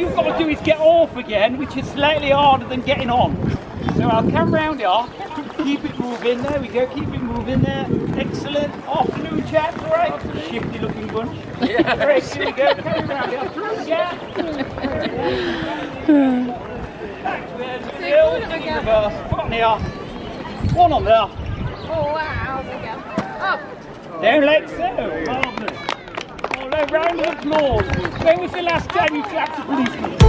you've got to do is get off again, which is slightly harder than getting on. So I'll come round here, keep it moving, there we go, keep it moving there. Excellent. Afternoon chaps, all right? Shifty looking bunch. Yeah. Right, here we go, coming round here, through gap. Back to where the here. One on there. Oh wow. Up. Down like so. Marvellous. Oh, no, round of applause. When was the last time you clapped a policeman?